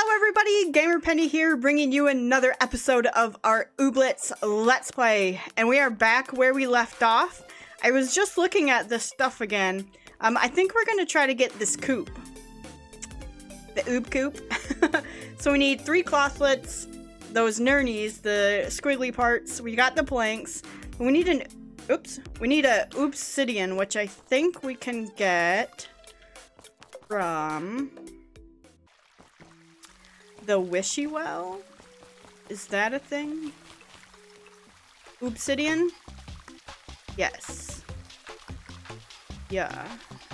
Hello everybody, Gamer Penny here, bringing you another episode of our Ooblets Let's Play. And we are back where we left off. I was just looking at this stuff again. Um, I think we're going to try to get this coop. The Oob Coop. so we need three clothlets, those nurnies, the squiggly parts. We got the planks. We need an... Oops. We need a obsidian, which I think we can get from the Wishy Well? Is that a thing? Obsidian? Yes. Yeah.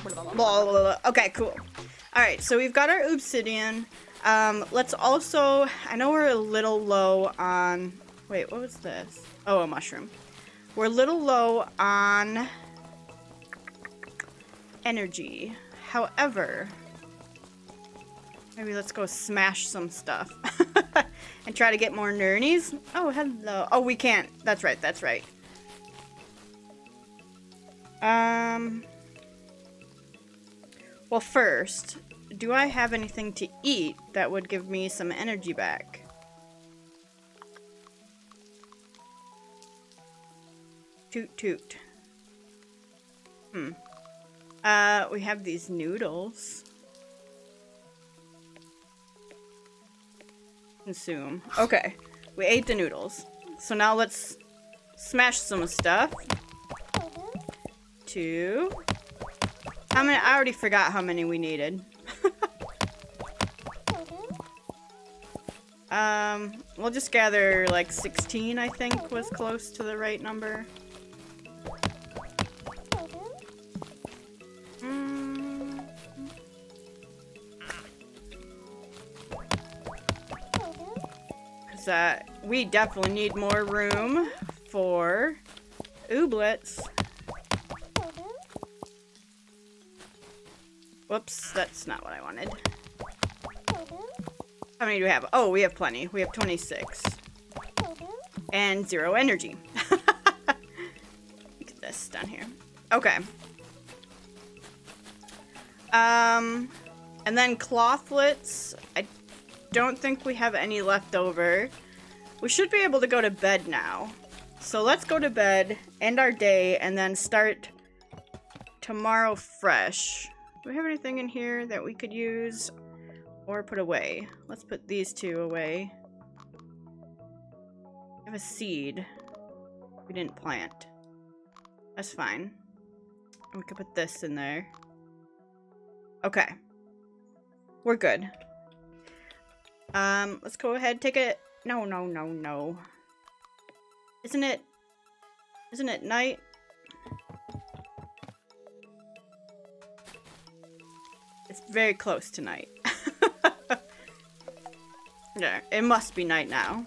Blah, blah, blah, okay, cool. Alright, so we've got our obsidian. Um, let's also... I know we're a little low on... Wait, what was this? Oh, a mushroom. We're a little low on energy. However, Maybe let's go smash some stuff. and try to get more nurnies. Oh, hello. Oh, we can't. That's right, that's right. Um... Well, first, do I have anything to eat that would give me some energy back? Toot toot. Hmm. Uh, we have these noodles. Consume. Okay. We ate the noodles. So now let's smash some stuff. Two. How many? I already forgot how many we needed. um, we'll just gather like 16, I think was close to the right number. That we definitely need more room for ooblets. Whoops, that's not what I wanted. How many do we have? Oh, we have plenty. We have 26. And zero energy. Get this down here. Okay. Um, and then clothlets. Don't think we have any left over. We should be able to go to bed now. So let's go to bed, end our day, and then start tomorrow fresh. Do we have anything in here that we could use or put away? Let's put these two away. I have a seed. We didn't plant. That's fine. We could put this in there. Okay. We're good. Um, let's go ahead, take it. No, no, no, no. Isn't it, isn't it night? It's very close to night. yeah, it must be night now.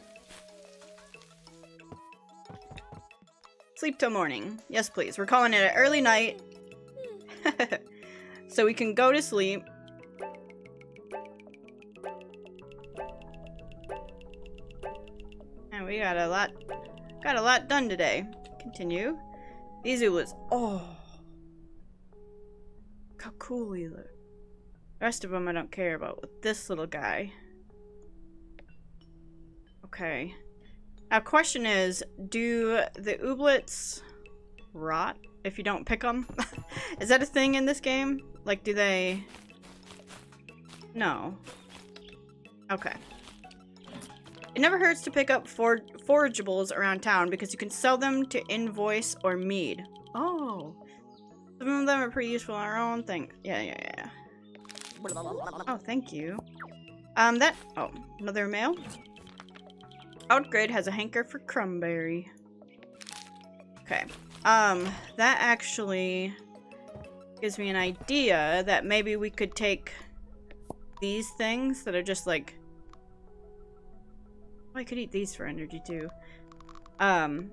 Sleep till morning. Yes, please. We're calling it an early night. so we can go to sleep. Got a lot, got a lot done today. Continue. These ooblets. Oh. How cool he look. The rest of them I don't care about. With this little guy. Okay. Now, question is, do the ooblets rot if you don't pick them? is that a thing in this game? Like, do they... No. Okay. It never hurts to pick up for forageables around town because you can sell them to invoice or mead. Oh. Some of them are pretty useful on our own thing. Yeah, yeah, yeah. Oh, thank you. Um, that- oh, another mail? Outgrid has a hanker for crumberry. Okay. Um, that actually gives me an idea that maybe we could take these things that are just like I could eat these for energy too. Um,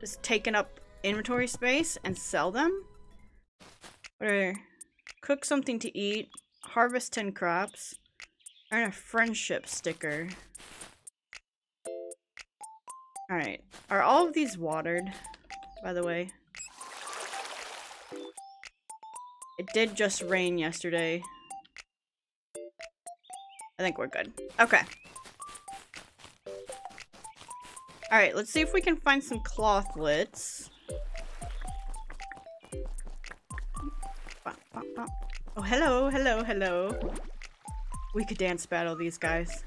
just taking up inventory space and sell them. Or cook something to eat, harvest 10 crops, earn a friendship sticker. Alright, are all of these watered, by the way? It did just rain yesterday. I think we're good. Okay. Alright, let's see if we can find some clothlets. Oh, hello, hello, hello. We could dance battle these guys.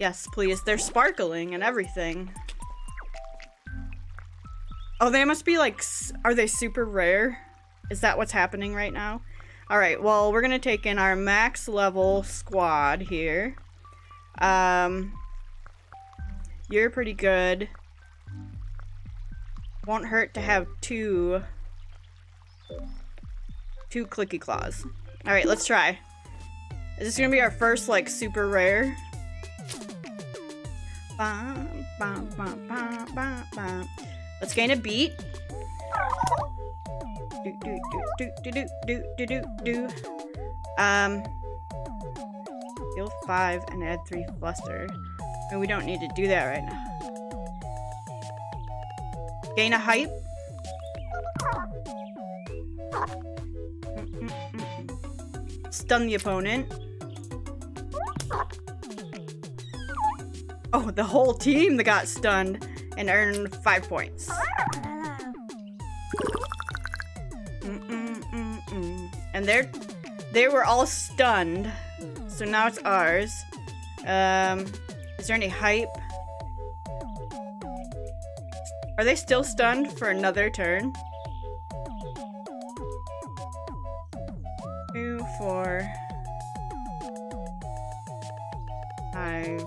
Yes, please. They're sparkling and everything. Oh, they must be like, are they super rare? Is that what's happening right now? Alright, well, we're gonna take in our max level squad here. Um, you're pretty good. Won't hurt to have two, two clicky claws. Alright, let's try. Is this gonna be our first, like, super rare? Let's gain a beat. Um, heal five and add three fluster. And we don't need to do that right now. Gain a hype. Stun the opponent. Oh, the whole team that got stunned and earned five points. And they're they were all stunned, so now it's ours. Um, is there any hype? Are they still stunned for another turn? Two, four, five.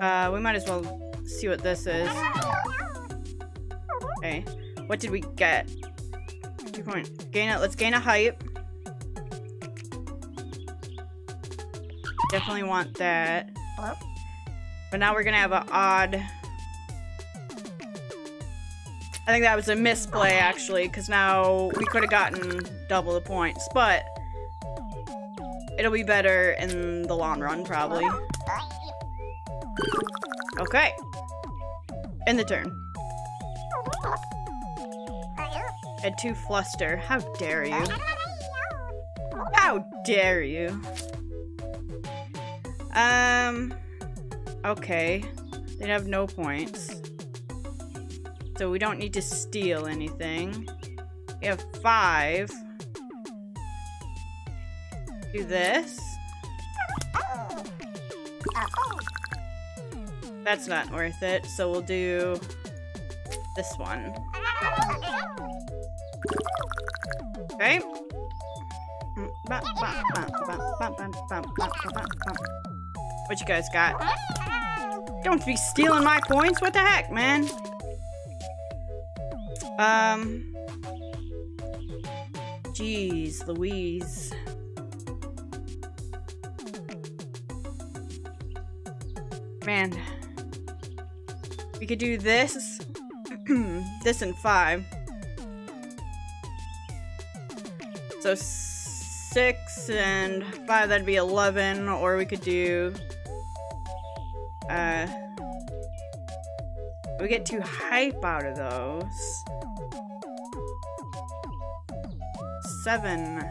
Uh, we might as well see what this is. Okay. What did we get? Two point. Gain it. Let's gain a hype. Definitely want that. But now we're gonna have an odd. I think that was a misplay actually, because now we could have gotten double the points, but it'll be better in the long run probably. Okay. In the turn. And two fluster. How dare you? How dare you? Um. Okay. They have no points. So we don't need to steal anything. We have five. Do this. That's not worth it, so we'll do this one. Okay. What you guys got? Don't be stealing my points. What the heck, man? Um. Jeez, Louise. Man. We could do this. this and five. So six and five, that'd be 11. Or we could do... Uh... We get two hype out of those. Seven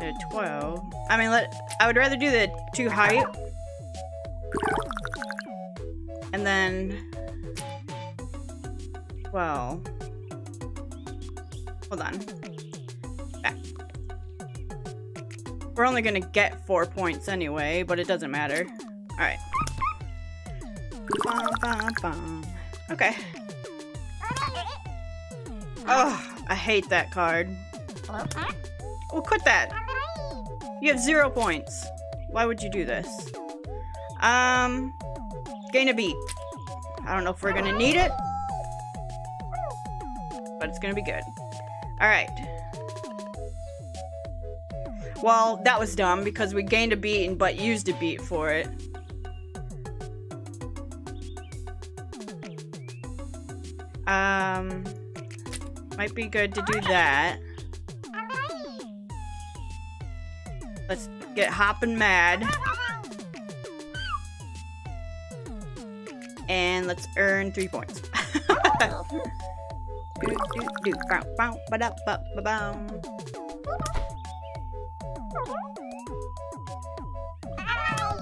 to 12. I mean, let I would rather do the two hype. And then well. Hold on. Back. We're only gonna get four points anyway, but it doesn't matter. Alright. Okay. Oh, I hate that card. Well, quit that. You have zero points. Why would you do this? Um, gain a beat. I don't know if we're gonna need it but it's gonna be good. Alright. Well, that was dumb because we gained a beat but used a beat for it. Um, might be good to do that. Let's get hopping mad. And let's earn three points.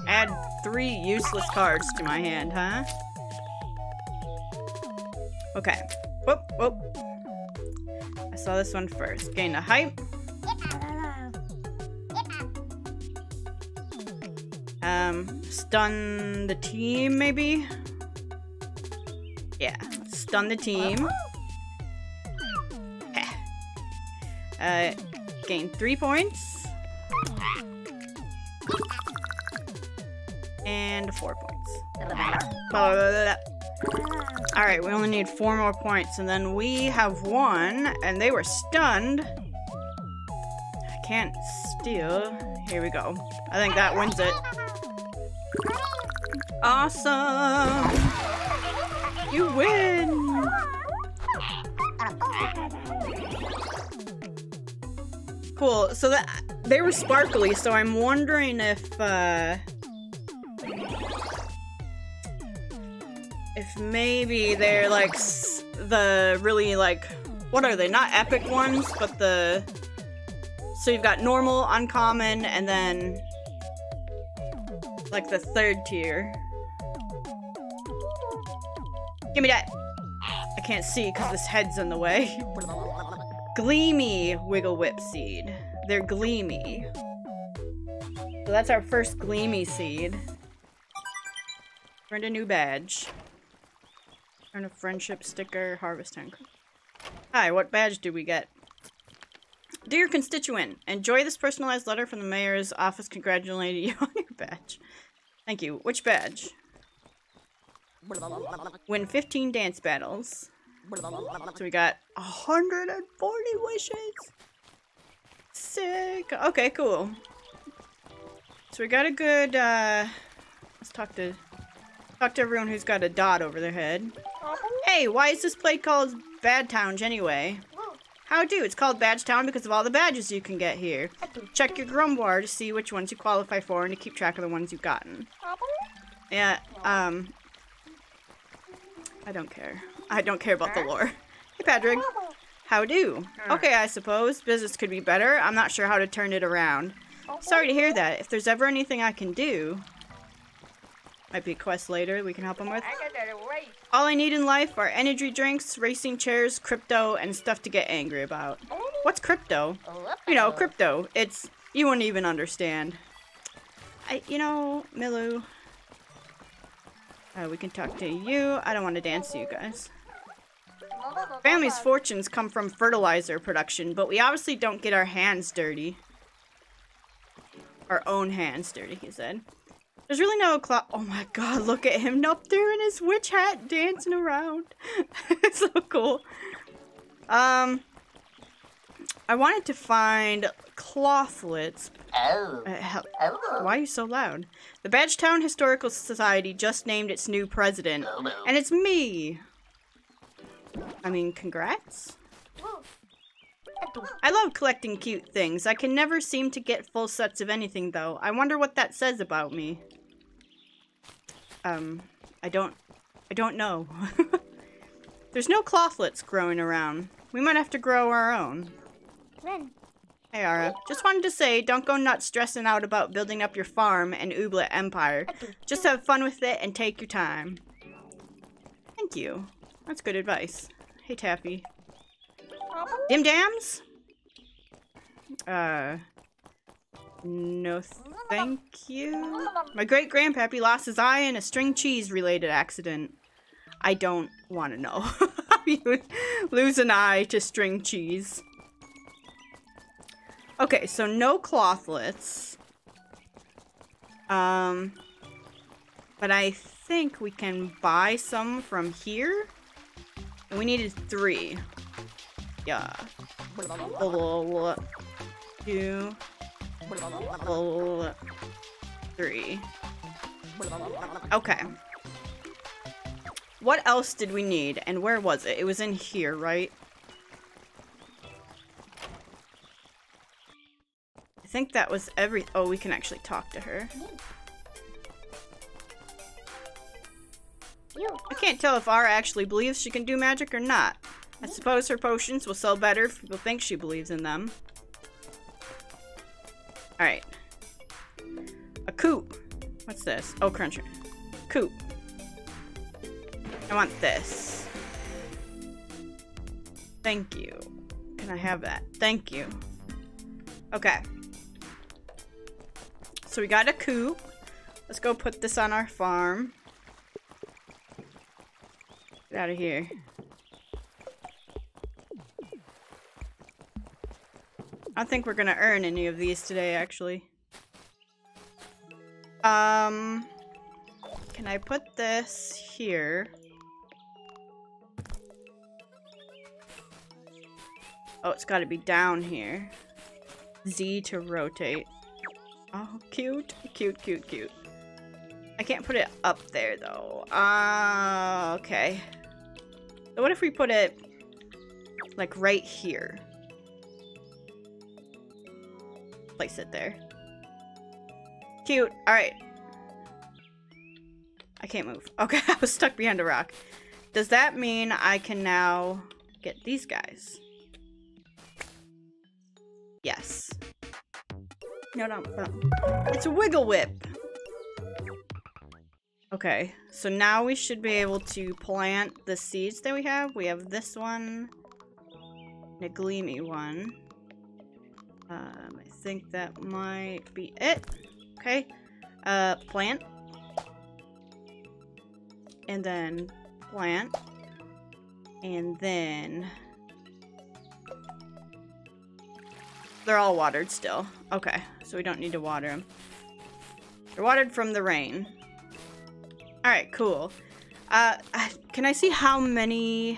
Add three useless cards to my hand, huh? Okay. Whoop, whoop. I saw this one first. Gain a hype. Um, stun the team, maybe? Yeah, stun the team. Uh, gain three points. And four points. Alright, we only need four more points, and then we have one, and they were stunned. I can't steal. Here we go. I think that wins it. Awesome! You win! Cool. So that they were sparkly, so I'm wondering if uh if maybe they're like the really like what are they? Not epic ones, but the so you've got normal, uncommon, and then like the third tier. Give me that. I can't see because this head's in the way. Gleamy Wiggle Whip seed. They're gleamy. So that's our first gleamy seed. Earned a new badge. Earn a friendship sticker, harvest time. Hi, what badge do we get? Dear constituent, enjoy this personalized letter from the mayor's office congratulating you on your badge. Thank you. Which badge? Win 15 dance battles. So we got 140 wishes. Sick. Okay, cool. So we got a good, uh, let's talk to, talk to everyone who's got a dot over their head. Hey, why is this place called Bad Town anyway? How do? It's called Badge Town because of all the badges you can get here. Check your grimoire to see which ones you qualify for and to keep track of the ones you've gotten. Yeah, um... I don't care. I don't care about the lore. Hey, Patrick. How do? Okay, I suppose. Business could be better. I'm not sure how to turn it around. Sorry to hear that. If there's ever anything I can do... Might be a quest later we can help him with. All I need in life are energy drinks, racing chairs, crypto, and stuff to get angry about. What's crypto? You know, crypto. It's... You wouldn't even understand. I... You know, Milu... Uh, we can talk to you. I don't want to dance to you guys. Family's fortunes come from fertilizer production, but we obviously don't get our hands dirty. Our own hands dirty, he said. There's really no clock. Oh my god, look at him up there in his witch hat dancing around. it's so cool. Um, I wanted to find clothlets. Oh. Uh. Why are you so loud? The Badgetown Historical Society just named its new president. Oh, no. And it's me. I mean, congrats? I love collecting cute things. I can never seem to get full sets of anything, though. I wonder what that says about me. Um, I don't... I don't know. There's no clothlets growing around. We might have to grow our own. When? Hey, Ara. Just wanted to say, don't go nuts stressing out about building up your farm and Ooblet Empire. Just have fun with it and take your time. Thank you. That's good advice. Hey, Taffy. Dim Dams? Uh... No thank you. My great-grandpappy lost his eye in a string cheese-related accident. I don't want to know. lose an eye to string cheese. Okay, so no clothlets. Um, but I think we can buy some from here. And we needed three. Yeah. Two. Three. Okay. What else did we need? And where was it? It was in here, right? I think that was every- oh, we can actually talk to her. I can't tell if Ara actually believes she can do magic or not. I suppose her potions will sell better if people think she believes in them. Alright. A coop. What's this? Oh, cruncher. Coop. I want this. Thank you. Can I have that? Thank you. Okay. So we got a coop. Let's go put this on our farm. Get out of here. I don't think we're gonna earn any of these today, actually. Um, can I put this here? Oh, it's gotta be down here. Z to rotate. Oh, cute. Cute, cute, cute. I can't put it up there, though. Ah, uh, okay. So what if we put it, like, right here? Place it there. Cute. Alright. I can't move. Okay, I was stuck behind a rock. Does that mean I can now get these guys? Yes. No, no, no. It's a wiggle whip. Okay, so now we should be able to plant the seeds that we have. We have this one, a gleamy one. Um, I think that might be it. Okay, uh, plant. And then plant. And then They're all watered still. Okay, so we don't need to water them. They're watered from the rain. Alright, cool. Uh, can I see how many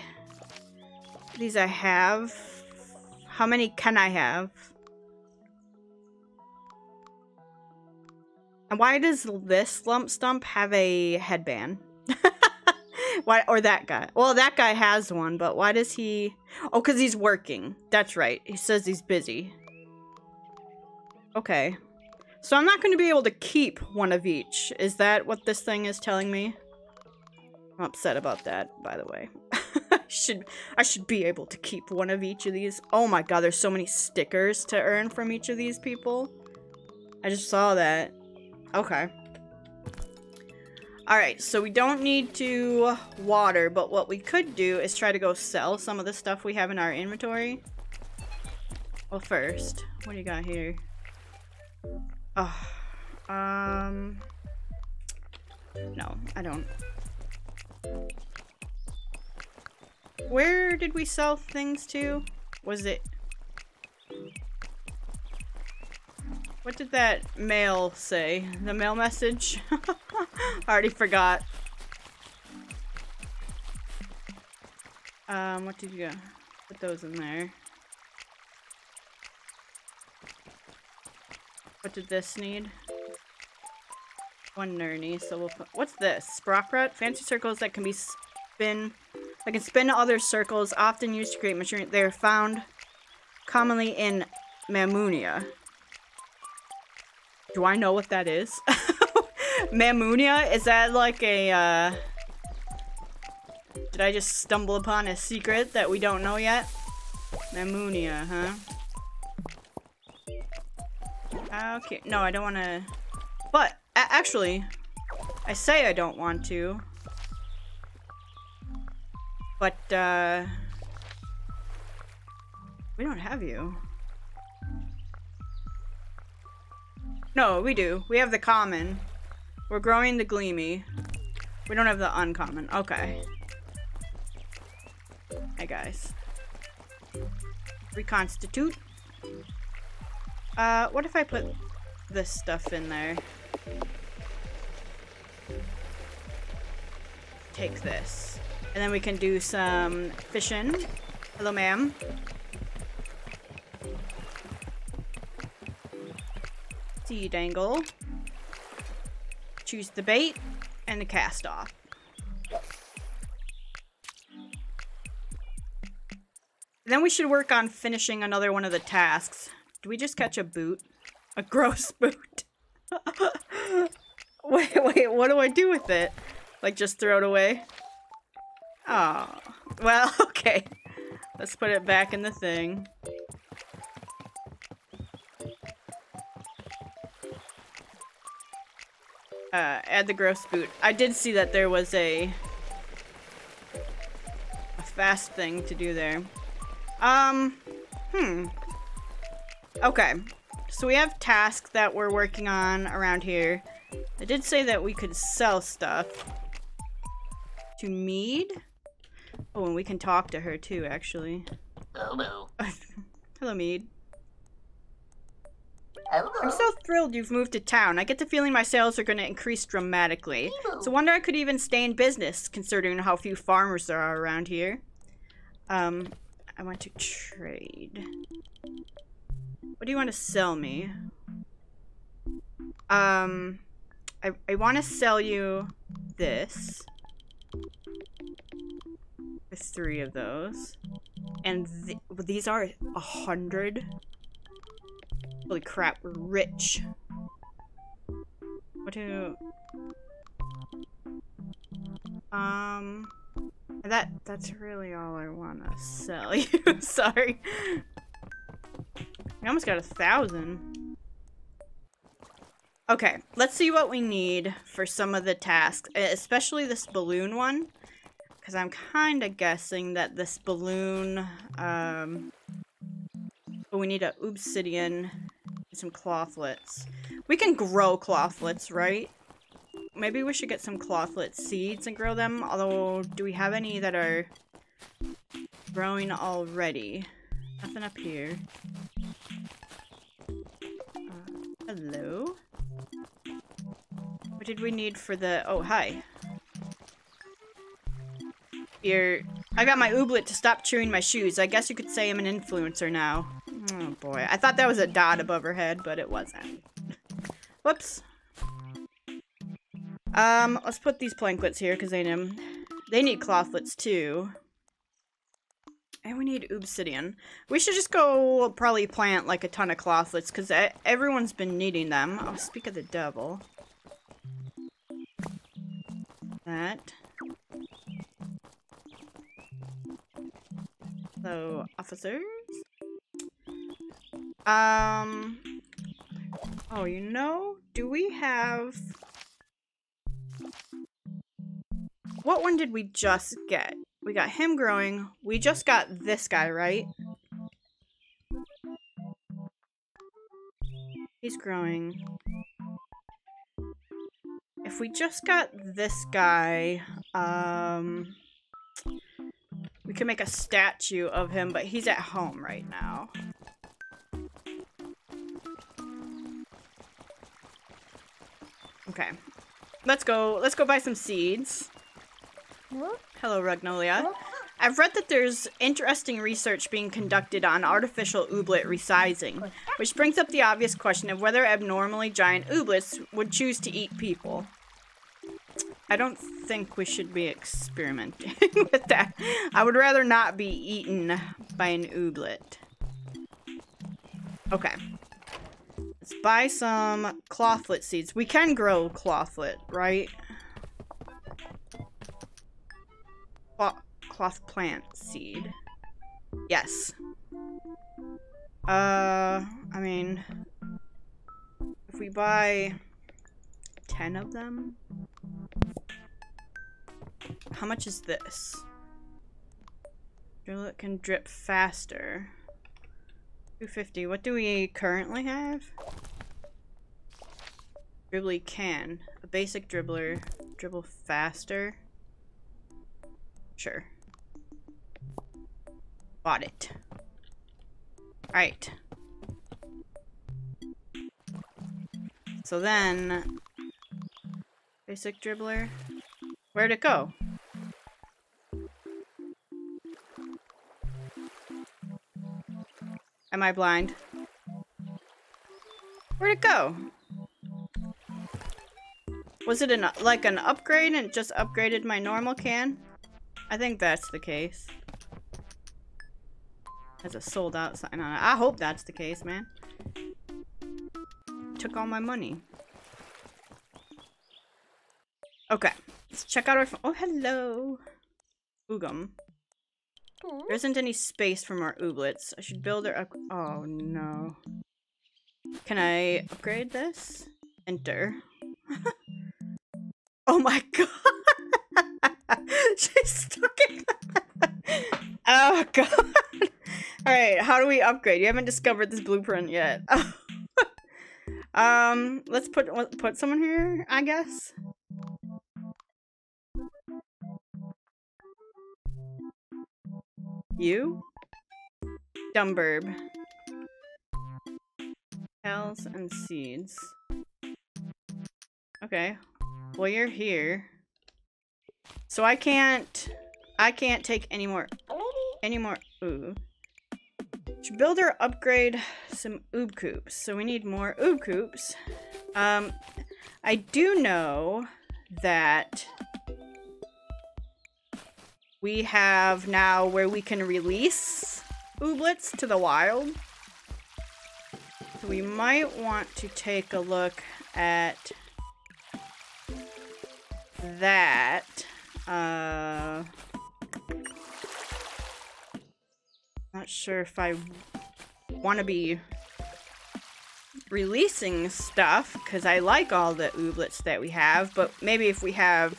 these I have? How many can I have? And why does this lump stump have a headband? why or that guy? Well, that guy has one, but why does he? Oh, because he's working. That's right. He says he's busy. Okay. So I'm not going to be able to keep one of each. Is that what this thing is telling me? I'm upset about that, by the way. Should I should be able to keep one of each of these. Oh my god, there's so many stickers to earn from each of these people. I just saw that. Okay. Alright, so we don't need to water, but what we could do is try to go sell some of the stuff we have in our inventory. Well, first, what do you got here? Oh, um, no, I don't. Where did we sell things to? Was it... What did that mail say? The mail message? I already forgot. Um, what did you put those in there? What did this need? One Nurny, so we'll put- what's this? Sprockrut? Fancy circles that can be spin- that can spin other circles, often used to create machinery. They are found commonly in Mammunia. Do I know what that is? Mammunia? Is that like a, uh... Did I just stumble upon a secret that we don't know yet? Mammunia, huh? Okay, no, I don't want to... But, actually, I say I don't want to. But, uh... We don't have you. No, we do. We have the common. We're growing the gleamy. We don't have the uncommon. Okay. Hey, guys. Reconstitute. Uh, what if I put this stuff in there? Take this. And then we can do some fishing. Hello, ma'am. See dangle. Choose the bait and the cast off. then we should work on finishing another one of the tasks. Do we just catch a boot? A gross boot. wait, wait, what do I do with it? Like, just throw it away? Oh, well, okay. Let's put it back in the thing. Uh, add the gross boot. I did see that there was a a fast thing to do there. Um, hmm. Okay, so we have tasks that we're working on around here. I did say that we could sell stuff to Mead. Oh, and we can talk to her too, actually. Hello. Hello, Mead. I'm so thrilled you've moved to town. I get the feeling my sales are going to increase dramatically. So wonder I could even stay in business, considering how few farmers there are around here. Um, I want to trade. What do you want to sell me? Um, I, I want to sell you this. There's three of those. And th these are a hundred. Holy crap, we're rich. What do... Um... That, that's really all I want to sell you. Sorry. We almost got a thousand. Okay, let's see what we need for some of the tasks, especially this balloon one. Because I'm kind of guessing that this balloon, um... But we need a obsidian some clothlets. We can grow clothlets, right? Maybe we should get some clothlet seeds and grow them. Although, do we have any that are growing already? Nothing up here. Uh, hello? What did we need for the... Oh, hi. Here. I got my ooblet to stop chewing my shoes. I guess you could say I'm an influencer now. Oh boy. I thought that was a dot above her head, but it wasn't. Whoops. Um, let's put these planklets here because they need they need clothlets too. And we need obsidian. We should just go probably plant like a ton of clothlets because everyone's been needing them. Oh, speak of the devil. That. So, officers? Um... Oh, you know, do we have... What one did we just get? We got him growing. We just got this guy, right? He's growing. If we just got this guy, um... We can make a statue of him, but he's at home right now. Okay. Let's go. Let's go buy some seeds. Hello, Ragnolia. I've read that there's interesting research being conducted on artificial ooblet resizing, which brings up the obvious question of whether abnormally giant ooblets would choose to eat people. I don't think we should be experimenting with that. I would rather not be eaten by an ooblet. Okay. Buy some clothlet seeds. We can grow clothlet, right? cloth plant seed. Yes. Uh, I mean, if we buy 10 of them, how much is this? Drill it can drip faster. 250. What do we currently have? Dribbly can. A basic dribbler. Dribble faster. Sure. Bought it. Alright. So then... Basic dribbler. Where'd it go? Am I blind? Where'd it go? Was it an like an upgrade and just upgraded my normal can? I think that's the case. Has a sold out sign on it. I hope that's the case, man. Took all my money. Okay. Let's check out our Oh, hello. Oogum. There isn't any space for more ooblets. I should build her up. Oh, no. Can I upgrade this? Enter. Oh my god. She's stuck in. oh god. Alright, how do we upgrade? You haven't discovered this blueprint yet. um, let's put put someone here, I guess. You? Dumbirb. Cows and seeds. Okay. Well, you're here. So I can't... I can't take any more... Any more... Ooh. Should build or upgrade some oob coops. So we need more oob coops. Um, I do know that we have now where we can release ooblets to the wild. So we might want to take a look at that. Uh, not sure if I want to be releasing stuff because I like all the ooblets that we have, but maybe if we have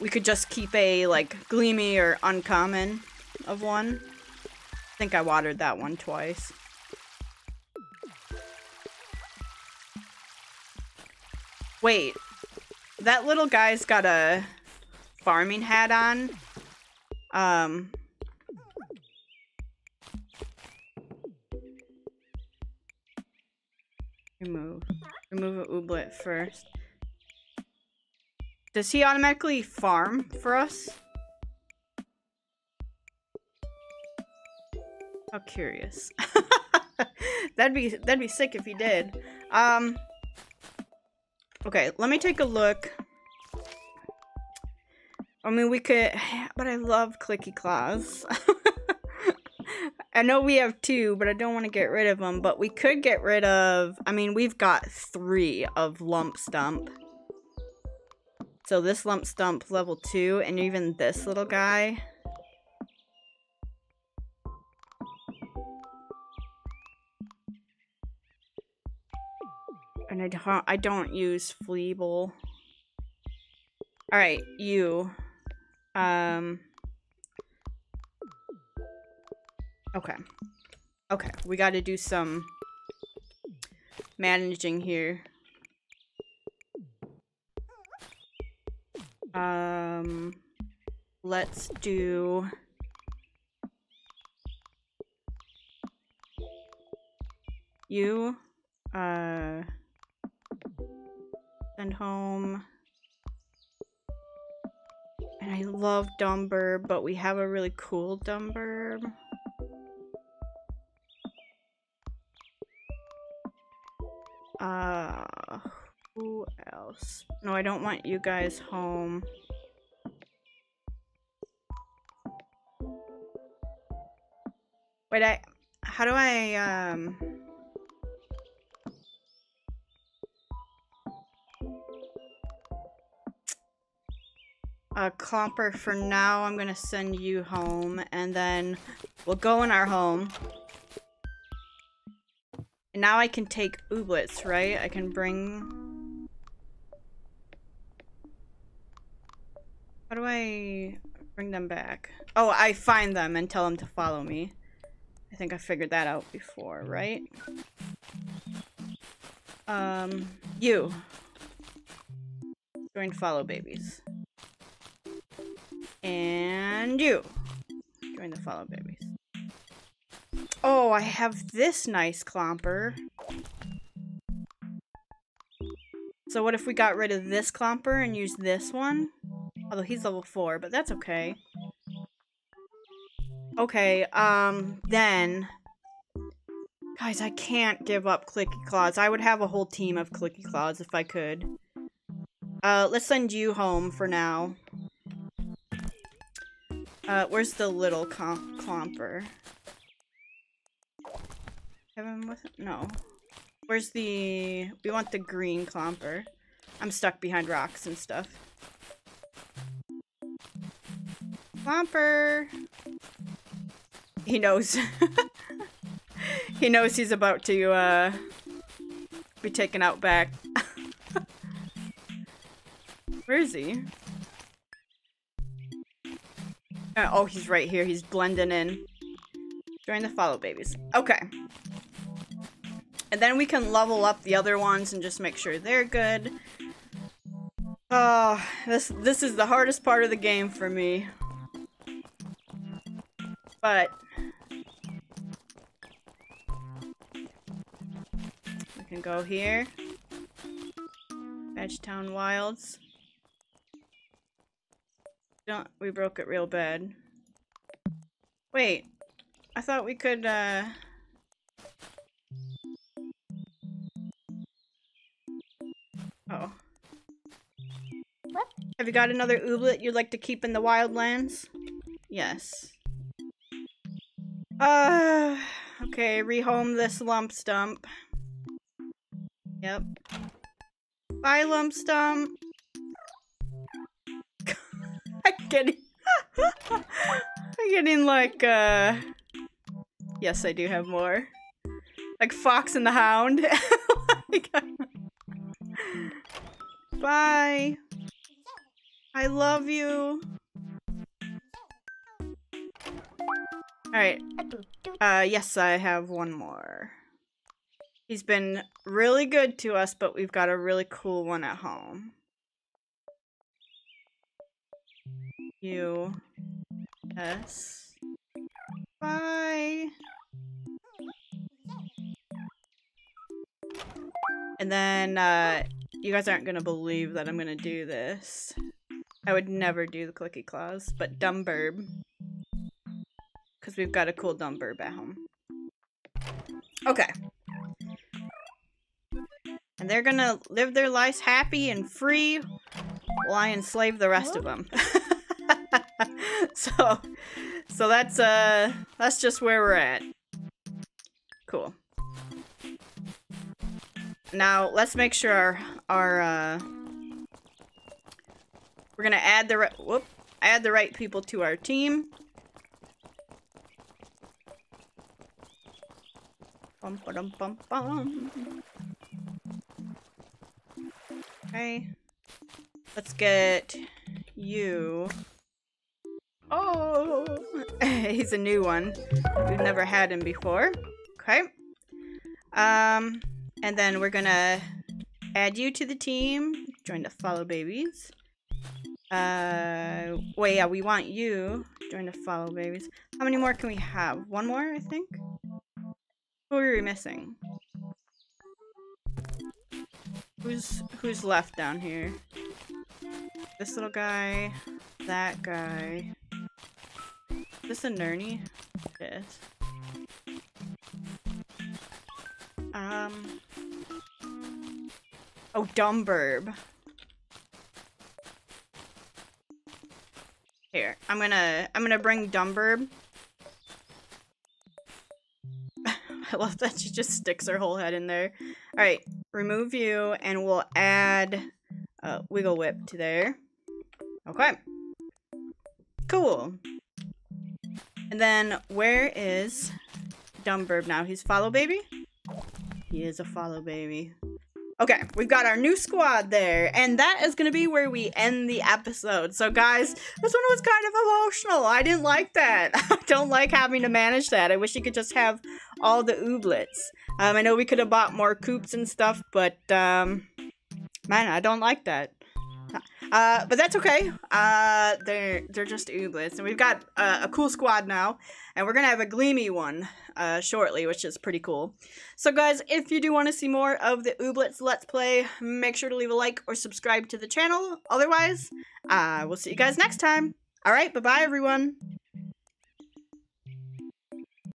we could just keep a like gleamy or uncommon of one. I think I watered that one twice. Wait, that little guy's got a farming hat on. Um. Remove. Remove a ooblet first. Does he automatically farm for us? How curious. that'd be that'd be sick if he did. Um Okay, let me take a look. I mean, we could, but I love Clicky Claws. I know we have two, but I don't want to get rid of them. But we could get rid of, I mean, we've got three of Lump Stump. So this Lump Stump level two, and even this little guy. Don't, I don't use Fleeble. Alright, you. Um. Okay. Okay, we gotta do some managing here. Um, let's do... You, uh... Send home. And I love Dumber, but we have a really cool Dumber. Uh, who else? No, I don't want you guys home. Wait, I... How do I, um... a Clomper for now. I'm gonna send you home, and then we'll go in our home. And now I can take ooblets, right? I can bring... How do I bring them back? Oh, I find them and tell them to follow me. I think I figured that out before, right? Um, you. To follow babies. And you. Join the follow babies. Oh, I have this nice clomper. So what if we got rid of this clomper and used this one? Although he's level 4, but that's okay. Okay, um, then... Guys, I can't give up Clicky Claws. I would have a whole team of Clicky Claws if I could. Uh, let's send you home for now. Uh, where's the little clomper? Kevin with No. Where's the... We want the green clomper. I'm stuck behind rocks and stuff. Clomper! He knows. he knows he's about to, uh, be taken out back. Where is he? Uh, oh, he's right here. He's blending in. Join the follow babies. Okay. And then we can level up the other ones and just make sure they're good. Oh, this this is the hardest part of the game for me. But we can go here. Edgetown Wilds. Don't we broke it real bad. Wait. I thought we could uh Oh. Have you got another ooblet you'd like to keep in the wildlands? Yes. Uh, okay, rehome this lump stump. Yep. Bye, lump stump. Getting... I'm getting like, uh... Yes, I do have more. Like Fox and the Hound. Bye. I love you. Alright. Uh, yes, I have one more. He's been really good to us, but we've got a really cool one at home. You. Yes. Bye. And then, uh, you guys aren't gonna believe that I'm gonna do this. I would never do the clicky claws, but Dumbirb. Because we've got a cool Dumbirb at home. Okay. And they're gonna live their lives happy and free while I enslave the rest of them. so, so that's, uh, that's just where we're at. Cool. Now, let's make sure our, our uh, we're gonna add the right, whoop, add the right people to our team. Bum, ba-dum, bum, bum. Okay. Let's get you. Oh, he's a new one. We've never had him before. Okay. Um, and then we're gonna add you to the team. Join the follow babies. Uh, wait, yeah, we want you. Join the follow babies. How many more can we have? One more, I think? Who are we missing? Who's who's left down here? This little guy, that guy. Is this a Nurny? It is. Um. Oh, Dumbirb. Here, I'm gonna I'm gonna bring Dumbirb. I love that she just sticks her whole head in there. All right, remove you, and we'll add uh, Wiggle Whip to there. Okay. Cool. And then where is Dumbirb now? He's follow baby? He is a follow baby. Okay, we've got our new squad there, and that is going to be where we end the episode. So, guys, this one was kind of emotional. I didn't like that. I don't like having to manage that. I wish you could just have all the ooblets. Um, I know we could have bought more coops and stuff, but, um, man, I don't like that. Uh, but that's okay. Uh, they're they're just ooblets, and we've got uh, a cool squad now, and we're gonna have a gleamy one uh, shortly, which is pretty cool. So, guys, if you do want to see more of the ooblets Let's Play, make sure to leave a like or subscribe to the channel. Otherwise, uh, we'll see you guys next time. All right, bye bye, everyone.